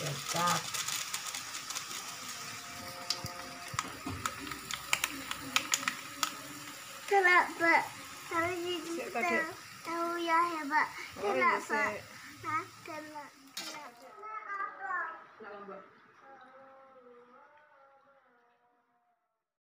kecap Kenapa? Jadi tahu, ya, ya hebat. Kenapa? Kenapa?